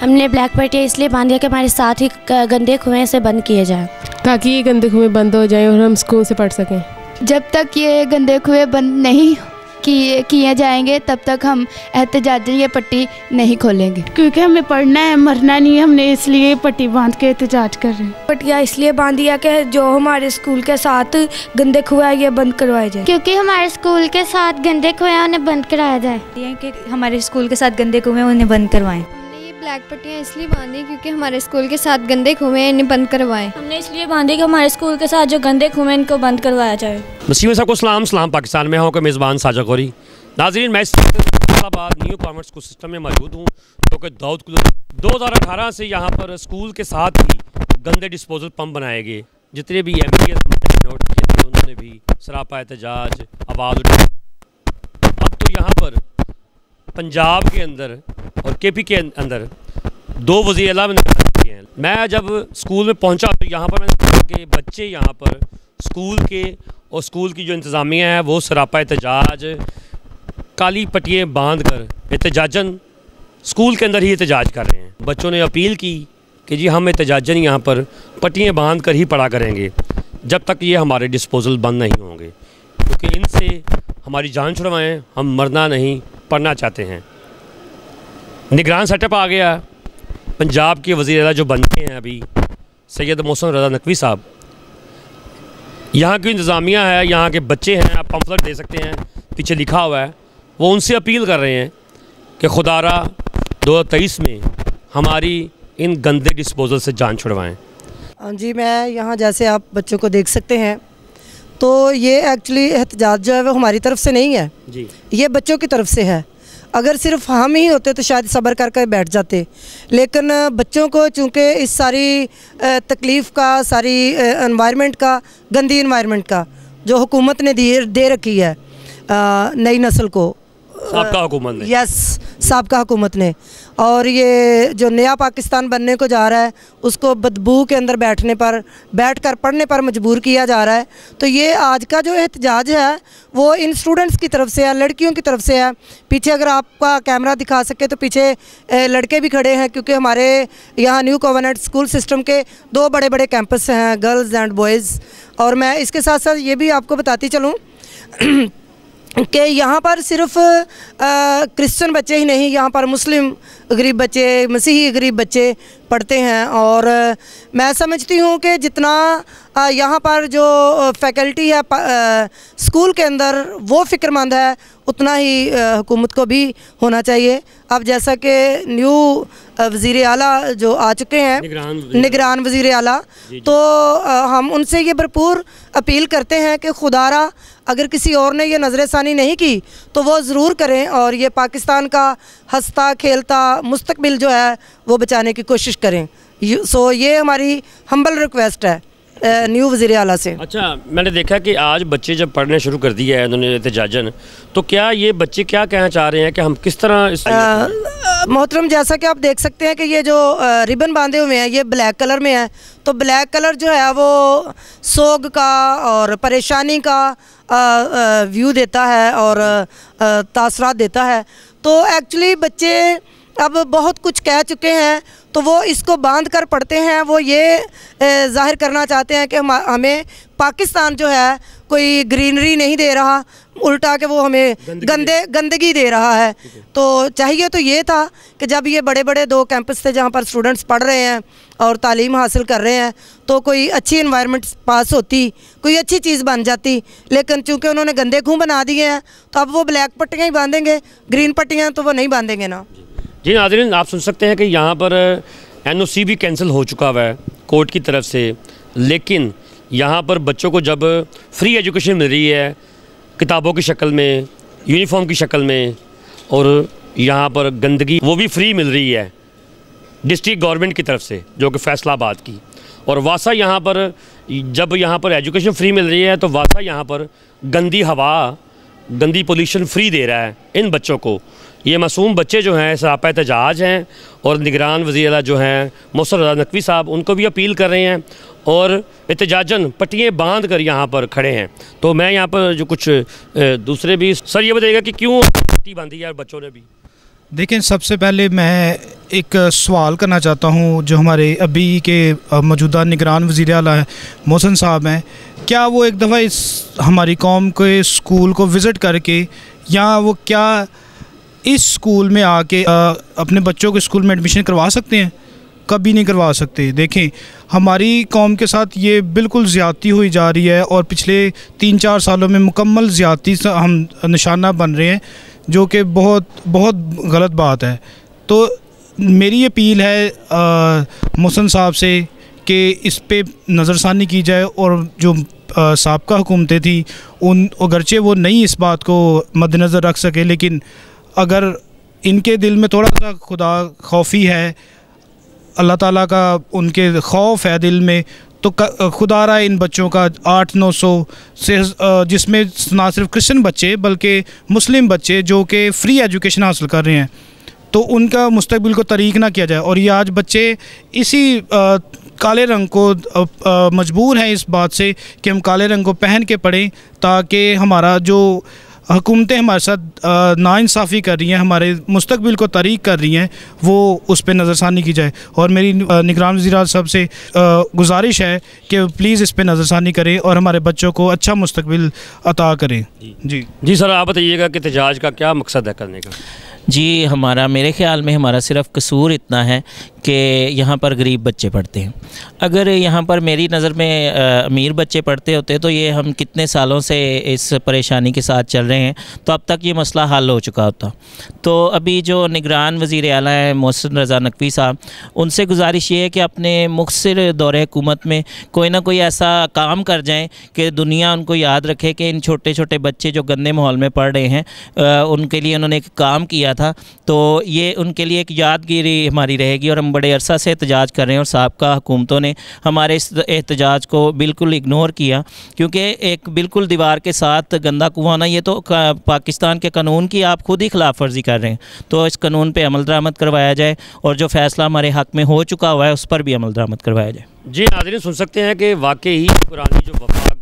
हमने ब्लैक पट्टियाँ इसलिए बांधी है कि हमारे साथ ही गंदे कुएँ से बंद किए जाएँ। ताकि ये गंदे कुएँ बंद हो जाएँ और हम स्कूल से पढ़ सकें। जब तक ये गंदे कुएँ बंद नहीं किए किए जाएँगे तब तक हम एहतजाजी ये पट्टी नहीं खोलेंगे। क्योंकि हमें पढ़ना है मरना नहीं है हमने इसलिए पट्टी बाँध के एहतजाज कर रहे हैं। पटिया इसलिए बांधी है कि जो हमारे स्कूल के साथ गंदे हैं, ये बंद करवाए जाए। क्योंकि हमारे स्कूल के साथ गंदे कुएँ हैं, उन्हें बंद कराया जाए। कि हमारे स्कूल के साथ गंदे कुएँ उन्हें बंद करवाएँ। ब्लैक पट्टियाँ इसलिए बांधी क्योंकि हमारे स्कूल के साथ गंदे कुएँ हैं इन्हें बंद करवाएँ। हमने इसलिए बांधी कि हमारे स्कूल के साथ जो गंदे कुएँ इनको बंद करवाया जाए। नसीम साहब को सलाम सलाम पाकिस्तान में हूँ कि मेज़बान साजा गौरी नाजरीन मैं इस न्यू कॉमर्स स्कूल सिस्टम में मौजूद हूँ जो कि दाऊद दो हज़ार अठारह से यहाँ पर स्कूल के साथ ही गंदे डिस्पोजल पम्प बनाए गए। जितने भी एम पी नोट किए थे उन्होंने भी सरापा एहतजाज आवाज़ उठाई। अब तो यहाँ पर पंजाब के अंदर और के पी के अंदर। दो वजी अला किए हैं। मैं जब स्कूल में पहुँचा तो यहाँ पर मैंने देखा कि बच्चे यहाँ पर स्कूल के और स्कूल की जो इंतज़ामिया है, वो सरापा एहतजाज, काली पट्टियाँ बाँध कर एहतजाजन स्कूल के अंदर ही एहतजाज कर रहे हैं। बच्चों ने अपील की कि जी, हम एहतजाजन यहाँ पर पट्टियाँ बाँध कर ही पढ़ा करेंगे, जब तक ये हमारे डिस्पोजल बंद नहीं होंगे। क्योंकि इनसे हमारी जान छुड़वाएँ, हम मरना नहीं, पढ़ना चाहते हैं। निगरान सेटअप आ गया पंजाब के वज़ी अला जो बनते हैं अभी सैयद मौसम रजा नकवी साहब। यहाँ की इंतज़ामिया है यहाँ के बच्चे हैं आप पम्फलेट दे सकते हैं पीछे लिखा हुआ है। वो उनसे अपील कर रहे हैं कि खुदारा दो तेईस में हमारी इन गंदे डिस्पोजल से जान छुड़वाएँ। हाँ जी मैं यहाँ जैसे आप बच्चों को देख सकते हैं तो ये एक्चुअली एहतजाज जो है वो हमारी तरफ़ से नहीं है। जी। ये बच्चों की तरफ़ से है। अगर सिर्फ़ हम ही होते तो शायद सब्र करके बैठ जाते। लेकिन बच्चों को चूँकि इस सारी तकलीफ़ का सारी इन्वायरमेंट का गंदी इन्वायरमेंट का जो हुकूमत ने दे, दे रखी है नई नस्ल को सबका हुकूमत ने। यस सबका हुकूमत ने। और ये जो नया पाकिस्तान बनने को जा रहा है, उसको बदबू के अंदर बैठने पर, बैठकर पढ़ने पर मजबूर किया जा रहा है। तो ये आज का जो एहतजाज है, वो इन स्टूडेंट्स की तरफ़ से है, लड़कियों की तरफ़ से है। पीछे अगर आपका कैमरा दिखा सके तो पीछे लड़के भी खड़े हैं, क्योंकि हमारे यहाँ न्यू कोवेनेट स्कूल सिस्टम के दो बड़े बड़े कैंपस हैं गर्ल्स एंड बॉयज़ और मैं इसके साथ साथ ये भी आपको बताती चलूँ। कि यहाँ पर सिर्फ़ क्रिश्चियन बच्चे ही नहीं यहाँ पर मुस्लिम गरीब बच्चे मसीही गरीब बच्चे पढ़ते हैं। और मैं समझती हूँ कि जितना यहाँ पर जो फैकल्टी है स्कूल के अंदर वो फ़िक्रमंद है उतना ही हुकूमत को भी होना चाहिए। अब जैसा कि न्यू वज़ी आला जो आ चुके हैं निगरान वज़ीर आला तो हम उनसे ये भरपूर अपील करते हैं कि खुदारा अगर किसी और ने ये नज़र षानी नहीं की तो वो ज़रूर करें और ये पाकिस्तान का हंसता, खेलता मुस्तबिल जो है, वो बचाने की कोशिश करें। सो ये हमारी हम्बल रिक्वेस्ट है। न्यू वज़ीर अला से। अच्छा मैंने देखा कि आज बच्चे जब पढ़ने शुरू कर दिया है उन्होंने एहतजाजन तो क्या ये बच्चे क्या कहना चाह रहे हैं कि हम किस तरह इस मोहतरम जैसा कि आप देख सकते हैं कि ये जो रिबन बांधे हुए हैं ये ब्लैक कलर में है। तो ब्लैक कलर जो है वो सोग का और परेशानी का व्यू देता है और तासरात देता है। तो एक्चुअली बच्चे अब बहुत कुछ कह चुके हैं तो वो इसको बाँध कर पढ़ते हैं वो ये ज़ाहिर करना चाहते हैं कि हम हमें पाकिस्तान जो है कोई ग्रीनरी नहीं दे रहा उल्टा के वो हमें गंदे गंदगी दे रहा है। तो चाहिए तो ये था कि जब ये बड़े बड़े दो कैंपस थे जहाँ पर स्टूडेंट्स पढ़ रहे हैं और तालीम हासिल कर रहे हैं तो कोई अच्छी इन्वायरमेंट पास होती कोई अच्छी चीज़ बन जाती लेकिन चूँकि उन्होंने गंदे खूँ बना दिए हैं तो अब वो ब्लैक पट्टियाँ ही बांधेंगे ग्रीन पट्टियाँ तो वो नहीं बांधेंगे ना। जी नाजरीन, आप सुन सकते हैं कि यहाँ पर एनओसी भी कैंसिल हो चुका हुआ है कोर्ट की तरफ़ से। लेकिन यहाँ पर बच्चों को जब फ्री एजुकेशन मिल रही है, किताबों की शक्ल में यूनिफॉर्म की शक्ल में, और यहाँ पर गंदगी, वो भी फ्री मिल रही है डिस्ट्रिक्ट गवर्नमेंट की तरफ़ से, जो कि फैसलाबाद की। और वासा यहाँ पर, जब यहाँ पर एजुकेशन फ्री मिल रही है तो वासा यहाँ पर गंदी हवा, गंदी पोल्यूशन फ्री दे रहा है इन बच्चों को। ये मासूम बच्चे जो हैं सरापा एहतजाज हैं और निगरान वज़ी अला जो हैं, मौसर नकवी साहब, उनको भी अपील कर रहे हैं और एहतजाजन पट्टियाँ बाँध कर यहाँ पर खड़े हैं। तो मैं यहाँ पर जो कुछ दूसरे भी, सर ये बताइएगा कि क्यों पट्टी बांधी है बच्चों ने भी? देखें सबसे पहले मैं एक सवाल करना चाहता हूँ, जो हमारे अभी के मौजूदा निगरान वज़ी अला हैं, मोहसन साहब हैं। क्या वो एक दफ़ा इस, हमारी कौम के स्कूल को विज़िट करके, या वो क्या इस स्कूल में आके अपने बच्चों को स्कूल में एडमिशन करवा सकते हैं? कभी नहीं करवा सकते। देखें, हमारी कौम के साथ ये बिल्कुल ज़्यादती हुई जा रही है और पिछले तीन चार सालों में मुकम्मल ज़्यादती हम, निशाना बन रहे हैं, जो कि बहुत बहुत गलत बात है। तो मेरी अपील है मोहसन साहब से कि इस पर नज़रसानी की जाए और जो सबका हुकूमतें थी, उन, अगरचे वो नहीं इस बात को मद्दनज़र रख सके, लेकिन अगर इनके दिल में थोड़ा सा खुदा खौफी है अल्लाह ताला का उनके खौफ है दिल में तो खुदा रहा इन बच्चों का आठ नौ सौ से जिसमें ना सिर्फ़ क्रिश्चन बच्चे बल्कि मुस्लिम बच्चे जो कि फ्री एजुकेशन हासिल कर रहे हैं तो उनका मुस्तबिल को तरीक ना किया जाए। और ये आज बच्चे इसी आ, काले रंग को मजबूर हैं इस बात से कि हम काले रंग को पहन के पढ़ें ताकि हमारा जो हुकूमतें हमारे साथ नाइंसाफ़ी कर रही हैं हमारे मुस्तबिल को तरीक कर रही हैं वो उस पर नज़रसानी की जाए। और मेरी निगरान वजी साहब से गुजारिश है कि प्लीज़ इस पर नज़रसानी करें और हमारे बच्चों को अच्छा मुस्तबिल अता करें। जी। जी सर आप बताइएगा कि तजाज का क्या मकसद है करने का? जी हमारा मेरे ख्याल में हमारा सिर्फ़ कसूर इतना है कि यहाँ पर गरीब बच्चे पढ़ते हैं। अगर यहाँ पर मेरी नज़र में अमीर बच्चे पढ़ते होते तो ये हम कितने सालों से इस परेशानी के साथ चल रहे हैं तो अब तक ये मसला हल हो चुका होता। तो अभी जो निगरान वज़ी अला हैं, मोहसिन रज़ा नकवी साहब, उनसे गुजारिश ये है कि अपने मुखसर दौर हुकूमत में कोई ना कोई ऐसा काम कर जाएँ कि दुनिया उनको याद रखे कि इन छोटे छोटे बच्चे जो गंदे माहौल में पढ़ रहे हैं उनके लिए उन्होंने एक काम किया था तो ये उनके लिए एक यादगिरी हमारी रहेगी और हम बड़े अरसा से एहतजाज कर रहे हैं और सबका हुकूमतों ने हमारे इस एहतजाज को बिल्कुल इग्नोर किया, क्योंकि एक बिल्कुल दीवार के साथ गंदा कुआ होना ये तो पाकिस्तान के कानून की आप खुद ही खिलाफ वर्जी कर रहे हैं। तो इस कानून पर अमल दरामद करवाया जाए और जो फैसला हमारे हक़ में हो चुका हुआ है, उस पर भी अमल दरामद करवाया जाए। जी, नाजरीन, सुन सकते हैं कि वाकई ही पुरानी जो वफाक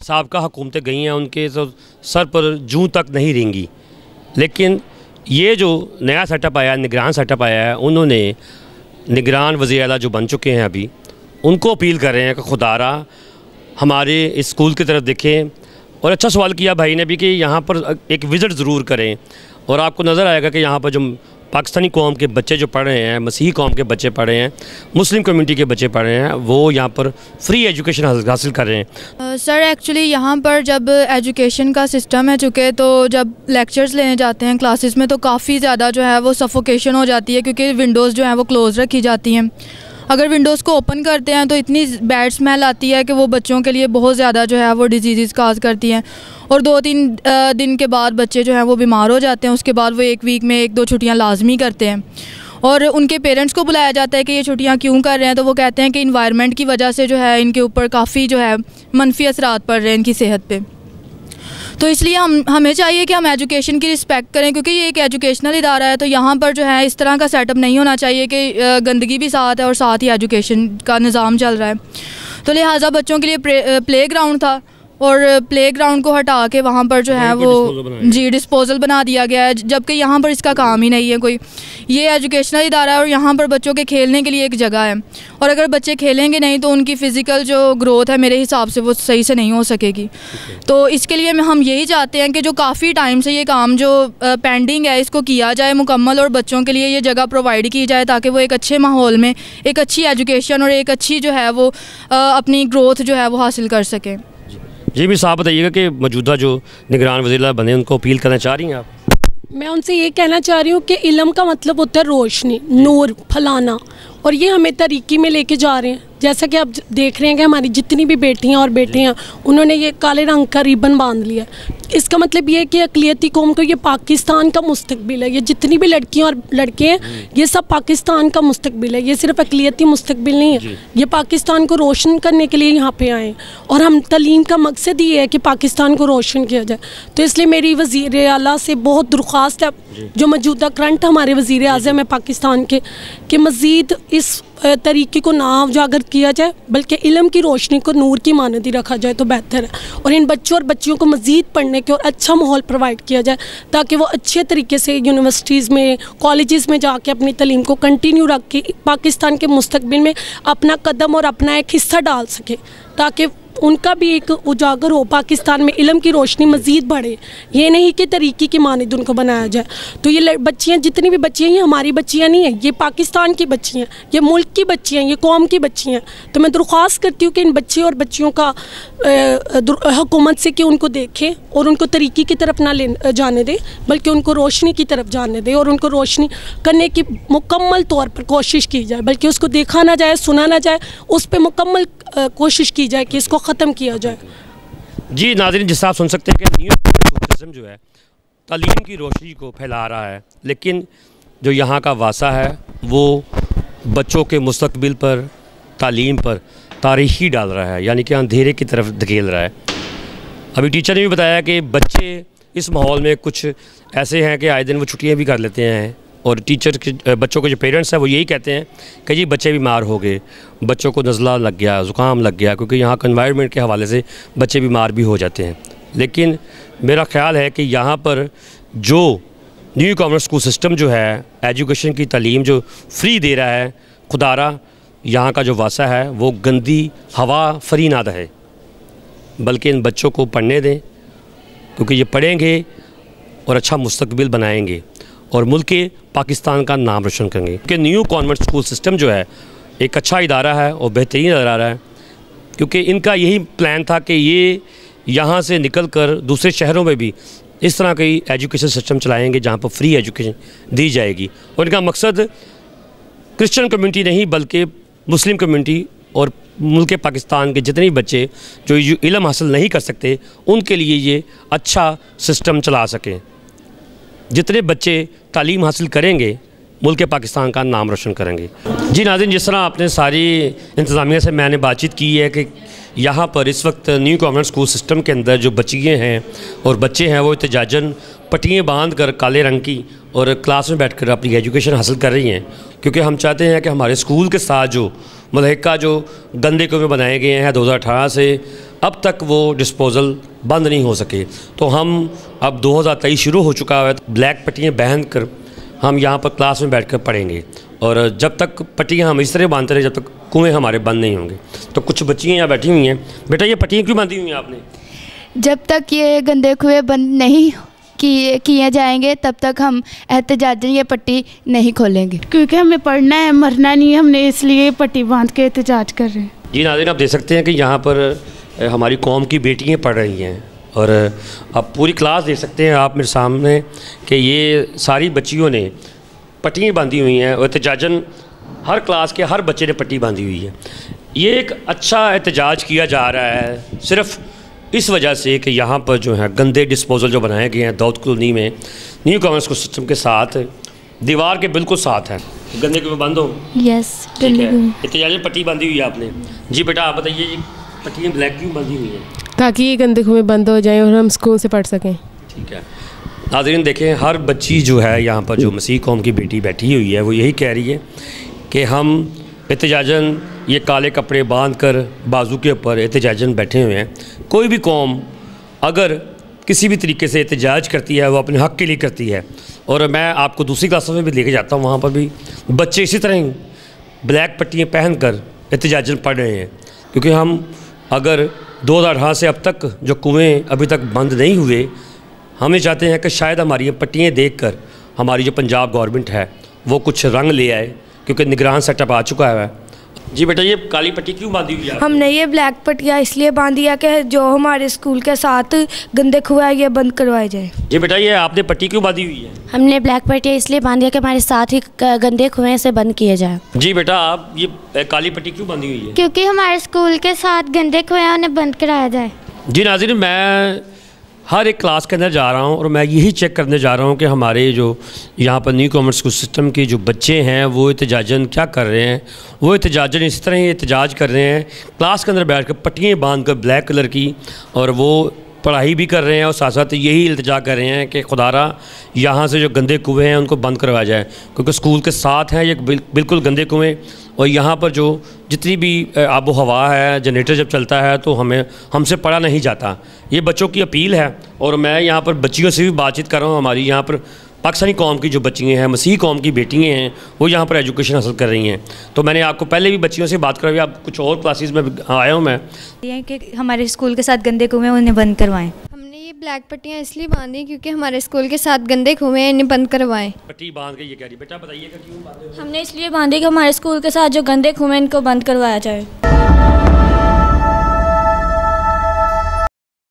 सबका हुकूमतें गई हैं, उनके तो सर पर जूँ तक नहीं रेंगी। लेकिन ये जो नया सेटअप आया, निगरान सेटअप आया है, उन्होंने निगरान वज़ी अला जो बन चुके हैं अभी, उनको अपील कर रहे हैं कि खुदारा हमारे इस स्कूल की तरफ़ देखें। और अच्छा सवाल किया भाई ने भी कि यहाँ पर एक विज़िट ज़रूर करें। और आपको नज़र आएगा कि यहाँ पर जो पाकिस्तानी कौम के बच्चे जो पढ़ रहे हैं, मसीही कौम के बच्चे पढ़ रहे हैं, मुस्लिम कम्युनिटी के बच्चे पढ़ रहे हैं, वो यहाँ पर फ्री एजुकेशन हासिल कर रहे हैं। सर एक्चुअली यहाँ पर जब एजुकेशन का सिस्टम है चुके तो जब लेक्चर्स लेने जाते हैं क्लासेस में तो काफ़ी ज़्यादा जो है वो सफोकेशन हो जाती है, क्योंकि विंडोज़ जो हैं वो क्लोज़ रखी जाती हैं। अगर विंडोज़ को ओपन करते हैं तो इतनी बैड स्मेल आती है कि वो बच्चों के लिए बहुत ज़्यादा जो है वो डिज़ीज़ काज करती हैं। और दो तीन दिन के बाद बच्चे जो हैं वो बीमार हो जाते हैं, उसके बाद वो एक वीक में एक दो छुट्टियाँ लाजमी करते हैं। और उनके पेरेंट्स को बुलाया जाता है कि ये छुट्टियाँ क्यों कर रहे हैं तो वो कहते हैं कि इन्वायरमेंट की वजह से जो है इनके ऊपर काफ़ी जो है मनफी असरात पड़ रहे हैं इनकी सेहत पर तो इसलिए हम, हमें चाहिए कि हम एजुकेशन की रिस्पेक्ट करें, क्योंकि ये एक एजुकेशनल इदारा है तो यहाँ पर जो है, इस तरह का सेटअप नहीं होना चाहिए कि गंदगी भी साथ है और साथ ही एजुकेशन का निज़ाम चल रहा है। तो लिहाजा बच्चों के लिए प्ले ग्राउंड था। और प्लेग्राउंड को हटा के वहाँ पर जो है वो जी डिस्पोजल बना दिया गया है जबकि यहाँ पर इसका काम ही नहीं है कोई। ये एजुकेशनल इदारा है और यहाँ पर बच्चों के खेलने के लिए एक जगह है। और अगर बच्चे खेलेंगे नहीं तो उनकी फ़िज़िकल जो ग्रोथ है मेरे हिसाब से वो सही से नहीं हो सकेगी। तो इसके लिए हम यही चाहते हैं कि जो काफ़ी टाइम से ये काम जो पेंडिंग है इसको किया जाए मुकम्मल और बच्चों के लिए ये जगह प्रोवाइड की जाए ताकि वो एक अच्छे माहौल में एक अच्छी एजुकेशन और एक अच्छी जो है वो अपनी ग्रोथ जो है वो हासिल कर सकें। जी भी साहब बताइएगा कि मौजूदा जो निगरान वजीला बने, उनको अपील करना चाह रही हैं आप? मैं उनसे ये कहना चाह रही हूँ कि इलम का मतलब होता है रोशनी, नूर फलाना। और ये हमें तरीक़ी में लेके जा रहे हैं। जैसा कि आप देख रहे हैं कि हमारी जितनी भी बेटियाँ और बेटे हैं उन्होंने ये काले रंग का रिबन बाँध लिया इसका मतलब ये है कि अकलीती कौम को ये पाकिस्तान का मुस्तबिल है। ये जितनी भी लड़कियाँ और लड़के हैं ये सब पाकिस्तान का मुस्तबिल है। ये सिर्फ़ अकलीती मुस्तबिल नहीं है। ये पाकिस्तान को रोशन करने के लिए यहाँ पर आए और हम तलीम का मकसद ये है कि पाकिस्तान को रोशन किया जाए। तो इसलिए मेरी वज़ी अला से बहुत दरख्वास्त है। जो। मौजूदा करंट हमारे वज़ी अजम है पाकिस्तान के कि मज़ीद इस अ, तरीके को ना उजागर किया जाए, बल्कि इलम की रोशनी को नूर की मानदी रखा जाए तो बेहतर है। और इन बच्चों और बच्चियों को मज़ीद पढ़ने के और अच्छा माहौल प्रोवाइड किया जाए, ताकि वो अच्छे तरीके से यूनिवर्सिटीज़ में कॉलेजेस में जाके अपनी तलीम को कंटिन्यू रख के पाकिस्तान के मुस्तबिल में अपना कदम और अपना एक हिस्सा डाल सके, ताकि उनका भी एक उजागर हो, पाकिस्तान में इलम की रोशनी मज़ीद बढ़े। ये नहीं कि तरीके की मानद उनको बनाया जाए। तो ये बच्चियाँ, जितनी भी बच्चियाँ ये हमारी बच्चियाँ नहीं हैं, ये पाकिस्तान की बच्चियाँ ये मुल्क की बच्चियाँ, ये कौम की बच्चियाँ। तो मैं दरख्वास्त करती हूँ कि इन बच्चे और बच्चियों का हुकूमत से कि उनको देखें और उनको तरीके की तरफ़ ना ले जाने दें, बल्कि उनको रोशनी की तरफ़ जाने दें और उनको रोशनी करने की मुकम्मल तौर पर कोशिश की जाए, बल्कि उसको देखा ना जाए, सुना ना जाए, उस पर मुकम्मल कोशिश की जाए कि इसको ख़त्म किया जाए। जी, नाजरीन, जिस आप सुन सकते हैं कि जो है, तालीम की रोशनी को फैला रहा है, लेकिन जो यहाँ का वासा है, वो बच्चों के मुस्तकबिल पर, तालीम पर तारीखी डाल रहा है, यानी कि अंधेरे की तरफ़ धकेल रहा है। अभी टीचर ने भी बताया कि बच्चे इस माहौल में कुछ ऐसे हैं कि आए दिन वो छुट्टियाँ भी कर लेते हैं, और टीचर के बच्चों के जो पेरेंट्स हैं वो यही कहते हैं कि जी, बच्चे बीमार हो गए, बच्चों को नज़ला लग गया, ज़ुकाम लग गया, क्योंकि यहाँ का इन्वायरमेंट के हवाले से बच्चे बीमार भी हो जाते हैं। लेकिन मेरा ख्याल है कि यहाँ पर जो न्यू कॉमर्स स्कूल सिस्टम जो है एजुकेशन की तालीम जो फ्री दे रहा है, खुदारा, यहाँ का जो वासा है, वो गंदी हवा फ्री ना रहे बल्कि इन बच्चों को पढ़ने दें, क्योंकि ये पढ़ेंगे और अच्छा मुस्तकबिल बनाएँगे और मुल्क के पाकिस्तान का नाम रोशन करेंगे। क्योंकि न्यू कॉन्वेंट स्कूल सिस्टम जो है, एक अच्छा इदारा है और बेहतरीन इदारा है, क्योंकि इनका यही प्लान था कि ये यहाँ से निकल कर दूसरे शहरों में भी इस तरह की एजुकेशन सिस्टम चलाएँगे जहाँ पर फ्री एजुकेशन दी जाएगी। इनका मकसद क्रिश्चियन कम्युनिटी नहीं, बल्कि मुस्लिम कम्युनिटी और मुल्क पाकिस्तान के जितने भी बच्चे जो इल्म हासिल नहीं कर सकते, उनके लिए ये अच्छा सिस्टम चला सकें। जितने बच्चे तालीम हासिल करेंगे, मुल्क पाकिस्तान का नाम रोशन करेंगे। जी नाजिन, जिस तरह आपने सारी इंतज़ामिया से मैंने बातचीत की है कि यहाँ पर इस वक्त न्यू कॉन्वेंट स्कूल सिस्टम के अंदर जो बच्चियाँ हैं और बच्चे हैं, वो एहतजाजन पटियाँ बाँध कर काले रंग की और क्लास में बैठकर अपनी एजुकेशन हासिल कर रही हैं। क्योंकि हम चाहते हैं कि हमारे स्कूल के साथ जो मलहका जो गंदे कुएँ बनाए गए हैं 2018 से, अब तक वो डिस्पोज़ल बंद नहीं हो सके। तो हम अब 2023 शुरू हो चुका है, ब्लैक पट्टियाँ बहन कर हम यहाँ पर क्लास में बैठकर पढ़ेंगे। और जब तक पट्टियाँ हम इस तरह बांधते रहे जब तक कुएँ हमारे बंद नहीं होंगे। तो कुछ बच्चियाँ यहाँ बैठी हुई हैं। बेटा ये पट्टियाँ क्यों बांधी हुई हैं आपने? जब तक ये गंदे कुएँ बंद नहीं किए किए जाएँगे तब तक हम एहतजाजन ये पट्टी नहीं खोलेंगे। क्योंकि हमें पढ़ना है मरना नहीं है हमने इसलिए पट्टी बाँध के एहतजाज कर रहे हैं। जी नाजिन आप देख सकते हैं कि यहाँ पर हमारी कौम की बेटियाँ पढ़ रही हैं। और आप पूरी क्लास देख सकते हैं आप मेरे सामने कि ये सारी बच्चियों ने पट्टियाँ बांधी हुई हैं और एहतजाजन हर क्लास के हर बच्चे ने पट्टी बांधी हुई है। ये एक अच्छा एहतजाज किया जा रहा है सिर्फ़ इस वजह से कि यहाँ पर जो है गंदे डिस्पोजल जो बनाए गए हैं दाऊद कॉलोनी में न्यू कॉमर्स को सिस्टम के साथ दीवार के बिल्कुल साथ है। गंदे को बंद हो? यस ठीक है। पट्टी बांधी हुई है आपने। जी बेटा आप बताइए ये पट्टियाँ ब्लैक क्यों बांधी हुई हैं? ताकि ये गंदे कुएँ बंद हो जाएँ और हम स्कूल से पढ़ सकें। ठीक है। नाजरीन, देखें, हर बच्ची जो है यहाँ पर, जो मसीह कौम की बेटी बैठी हुई है, वो यही कह रही है कि हम एहतजाजन ये काले कपड़े बाँध कर बाजू के ऊपर एहतजाजन बैठे हुए हैं। कोई भी कौम अगर किसी भी तरीके से एहतजाज करती है, वो अपने हक़ के लिए करती है। और मैं आपको दूसरी क्लासों में भी लेके जाता हूँ, वहाँ पर भी। बच्चे इसी तरह ब्लैक पट्टियाँ पहन कर एहतजाजन पढ़ रहे हैं, क्योंकि हम अगर दो हज़ार अठारह से अब तक जो कुएँ अभी तक बंद नहीं हुए, हमें चाहते हैं कि शायद हमारी ये पट्टियाँ देख कर हमारी जो पंजाब गवर्नमेंट है, वो कुछ रंग ले आए, क्योंकि निगरान सेटअप आ चुका है। जी बेटा ये काली पट्टी क्यों बांधी हुई है हमने ये ब्लैक पट्टियाँ इसलिए बांधी है कि जो हमारे स्कूल के साथ गंदे कुएँ हैं, ये बंद करवाए जाए। जी बेटा ये आपने पट्टी क्यों बांधी हुई है? हमने ब्लैक पट्टियाँ इसलिए बांधी है कि हमारे साथ ही गंदे कुएँ से बंद किए जाए। जी बेटा आप ये काली पट्टी क्यों बांधी हुई है? क्योंकि हमारे स्कूल के साथ गंदे कुएँ हैं, उन्हें बंद कराया जाए। जी नाजिन मैं हर एक क्लास के अंदर जा रहा हूँ और मैं यही चेक करने जा रहा हूँ कि हमारे जो यहाँ पर न्यू कॉमर्स स्कूल सिस्टम के जो बच्चे हैं, वो एहतजाजन क्या कर रहे हैं? वो एहतजाजन इस तरह ही एहतजाज कर रहे हैं। क्लास के अंदर बैठ कर पट्टियाँ बाँध कर ब्लैक कलर की और वो पढ़ाई भी कर रहे हैं और साथ साथ यही इल्तजा कर रहे हैं कि खुदारा, यहाँ से जो गंदे कुएँ हैं, उनको बंद करवाया जाए। क्योंकि स्कूल के साथ हैं, ये बिल्कुल गंदे कुएँ। और यहाँ पर जो जितनी भी आबो हवा है, जनरेटर जब चलता है तो हमें, हमसे पढ़ा नहीं जाता। ये बच्चों की अपील है और मैं यहाँ पर बच्चियों से भी बातचीत कर रहा हूँ। हमारी यहाँ पर पाकिस्तानी कौम की जो बच्चियाँ हैं, मसीह कौम की बेटियाँ हैं, वो यहाँ पर एजुकेशन हासिल कर रही हैं। तो मैंने आपको पहले भी बच्चियों से बात करवाई, आप कुछ और क्लासेस में आया हूँ मैं। ये कि हमारे स्कूल के साथ गंदे कुएँ उन्हें बंद करवाएँ। ब्लैक पट्टियाँ इसलिए बांधी क्योंकि हमारे स्कूल के साथ गंदे कुएँ हैं इन्हें बंद करवाएँ। पट्टी बाँध के ये कह रही बेटा बताइएगा क्यों बांधे हमने इसलिए बांधी कि हमारे स्कूल के साथ जो गंदे कुएँ इनको बंद करवाया जाए।